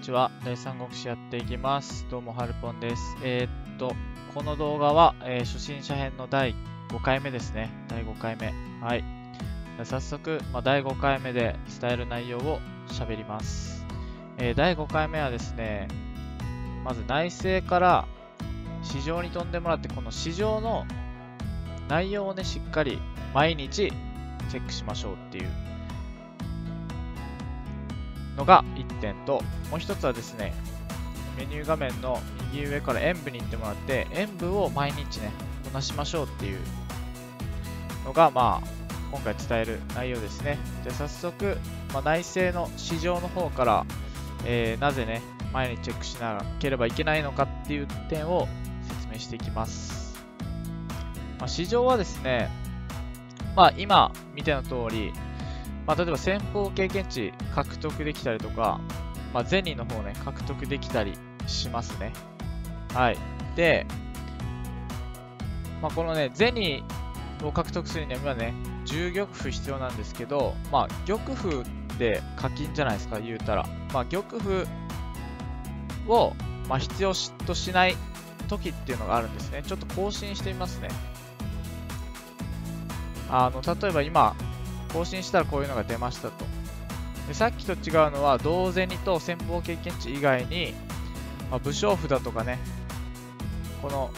にちは。第三国志やっていきます。どうも、はるぽんです。えー、っと、この動画は、えー、初心者編の第5回目ですね。第5回目。はい。早速、まあ、第5回目で伝える内容を喋ります。えー、第5回目はですね、まず内政から市場に飛んでもらって、この市場の内容をね、しっかり毎日チェックしましょうっていうのが1点と、もう1つはですね、メニュー画面の右上から演舞に行ってもらって、演舞を毎日ね、こなしましょうっていうのが、まあ、今回伝える内容ですね。じゃ早速、まあ、内政の市場の方から、えー、なぜね、毎日チェックしなければいけないのかっていう点を説明していきます。まあ、市場はですね、まあ、今見ての通り、まあ、例えば先方経験値獲得できたりとか、まあ、ゼニーの方ね、獲得できたりしますね。はい。で、まあ、このね、ゼニーを獲得するには今ね、10玉符必要なんですけど、まあ、玉符って課金じゃないですか、言うたら。まあ、玉符を、まあ、必要としない時っていうのがあるんですね。ちょっと更新してみますね。あの、例えば今、更新したらこういうのが出ましたと。でさっきと違うのは、同銭と先方経験値以外に、まあ、武将札とかね、この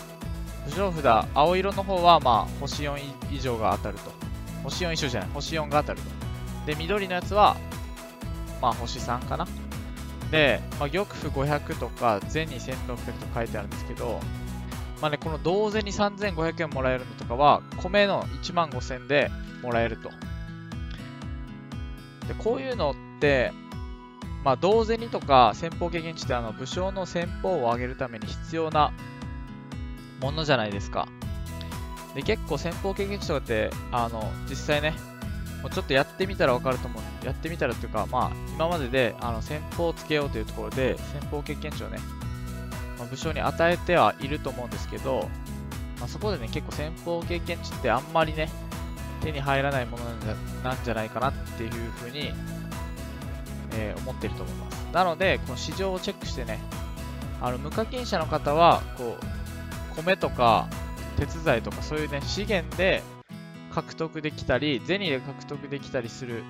武将札、青色の方は、まあ、星4以上が当たると。星4以上じゃない、星4が当たると。で、緑のやつは、まあ、星3かな。で、まあ、玉符500とか、銭1600と書いてあるんですけど、まあね、この同銭3500円もらえるのとかは、米の1万5000でもらえると。で、こういうのって、まあ、同銭とか先方経験値ってあの武将の先方を上げるために必要なものじゃないですか。で、結構先方経験値とかって、あの、実際ね、もうちょっとやってみたらわかると思う。やってみたらっていうか、まあ、今までで、あの、先方をつけようというところで、先方経験値をね、まあ、武将に与えてはいると思うんですけど、まあ、そこでね、結構先方経験値ってあんまりね、手に入らないものなんじゃないかなっていうふうに、えー、思ってると思います。なので、この市場をチェックしてね、あの無課金者の方は、こう、米とか鉄材とかそういうね、資源で獲得できたり、銭で獲得できたりする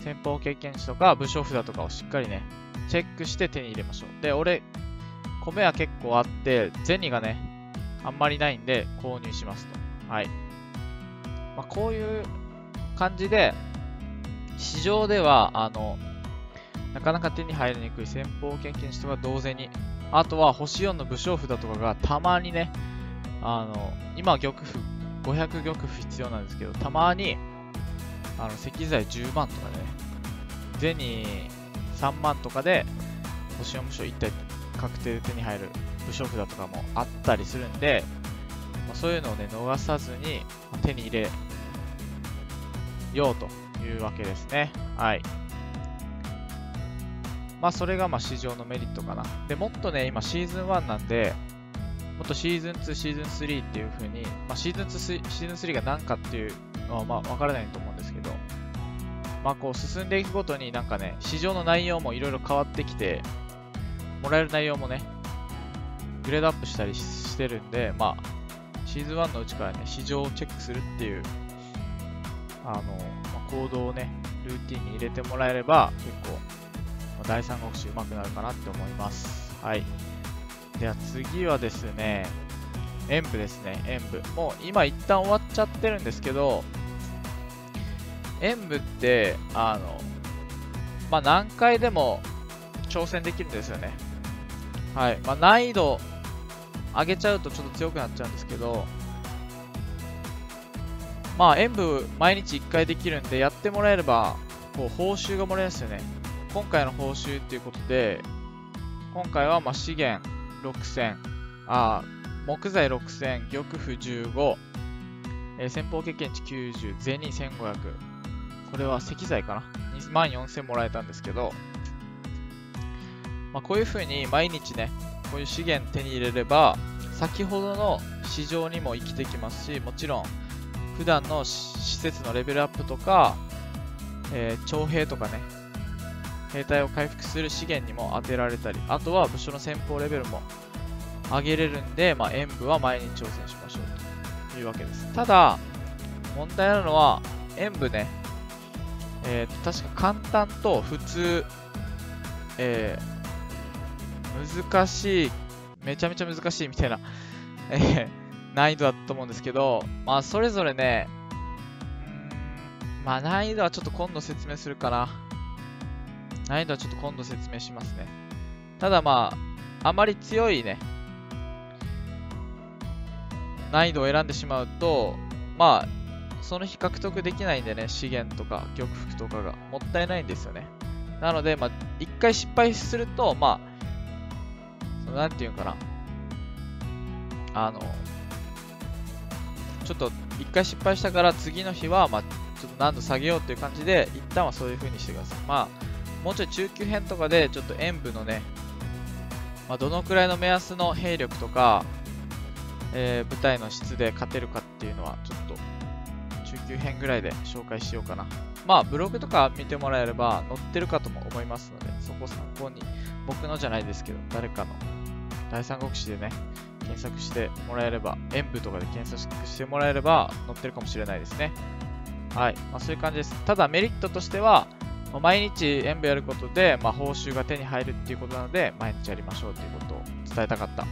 先方経験値とか武将札とかをしっかりね、チェックして手に入れましょう。で、俺、米は結構あって、銭がね、あんまりないんで購入しますと。はい。まあ、こういう感じで、市場では、あの、なかなか手に入りにくい先方経験値とか同然に、あとは星4の武将札とかがたまにね、あの、今は玉符、500玉符必要なんですけど、たまに、あの、石材10万とかね、銭3万とかで、星4武将1体確定で手に入る武将札とかもあったりするんで、ま、そういうのをね、逃さずに手に入れようというわけですね。はい。まあ、それがまあ市場のメリットかな。で、もっとね、今シーズン1なんで、もっとシーズン2、シーズン3っていう風に、まあ、シーズン2、シーズン3が何かっていうのはまあわからないと思うんですけど、まあこう進んでいくごとになんかね、市場の内容もいろいろ変わってきて、もらえる内容もね、グレードアップしたりしてるんで、まあ、シーズン1のうちからね、市場をチェックするっていう、あの、まあ、行動をね、ルーティンに入れてもらえれば、結構、まあ、第三国志上手くなるかなって思います。はい。では次はですね、演舞ですね、演舞。もう今一旦終わっちゃってるんですけど、演舞って、あの、まあ、何回でも挑戦できるんですよね。はい。まあ、難易度上げちゃうとちょっと強くなっちゃうんですけど、まあ、演舞毎日1回できるんで、やってもらえれば、こう、報酬がもらえるんですよね。今回の報酬っていうことで、今回はま資源6000、あ、木材6000、玉符15、えー、先方経験値90、銭1500。これは石材かな ?2 万4000もらえたんですけど、まあ、こういう風に毎日ね、こういう資源手に入れれば、先ほどの市場にも生きてきますし、もちろん、普段の施設のレベルアップとか、えー、徴兵とかね、兵隊を回復する資源にも当てられたり、あとは武将の戦法レベルも上げれるんで、まあ、演武は毎日挑戦しましょうというわけです。ただ、問題なのは、演武ね、えー、確か簡単と普通、えー、難しい、めちゃめちゃ難しいみたいな、え、難易度だと思うんですけど、まあ、それぞれね、まあ、難易度はちょっと今度説明するかな。難易度はちょっと今度説明しますね。ただまあ、あまり強いね、難易度を選んでしまうと、まあ、その日獲得できないんでね、資源とか玉服とかがもったいないんですよね。なので、まあ、一回失敗すると、まあ、そのなんていうかな、あの、ちょっと一回失敗したから次の日は、まあ、ちょっと難度下げようっていう感じで、一旦はそういう風にしてください。まあ、もうちょい中級編とかで、ちょっと演武のね、まあ、どのくらいの目安の兵力とか、えー、舞台の質で勝てるかっていうのは、ちょっと中級編ぐらいで紹介しようかな。まあ、ブログとか見てもらえれば載ってるかとも思いますので、そこ参考に、僕のじゃないですけど、誰かの第三国志でね、検索してもらえれば、演武とかで検索してもらえれば載ってるかもしれないですね。はい。まあ、そういう感じです。ただメリットとしては、まあ、毎日演武やることで、まあ、報酬が手に入るっていうことなので、毎日やりましょうということを伝えたかった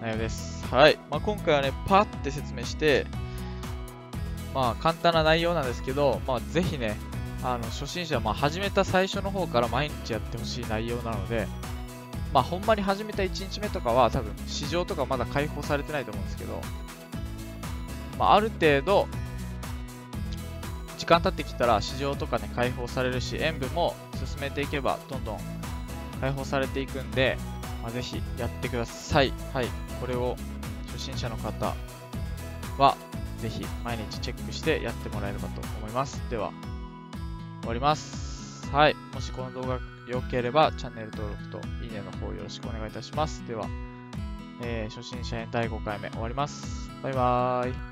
内容です。はい。まあ、今回はね、パーって説明して、まあ、簡単な内容なんですけど、まあ、ぜひね、あの初心者、ま、始めた最初の方から毎日やってほしい内容なので、まあ、ほんまに始めた1日目とかは、多分、市場とかまだ開放されてないと思うんですけど、まあ、ある程度、時間経ってきたら市場とかね、開放されるし、塩分も進めていけば、どんどん開放されていくんで、まあ、ぜひやってください。はい。これを初心者の方は、ぜひ毎日チェックしてやってもらえればと思います。では、終わります。はい。もしこの動画が良ければ、チャンネル登録といいねの方よろしくお願いいたします。では、えー、初心者編第5回目終わります。バイバーイ。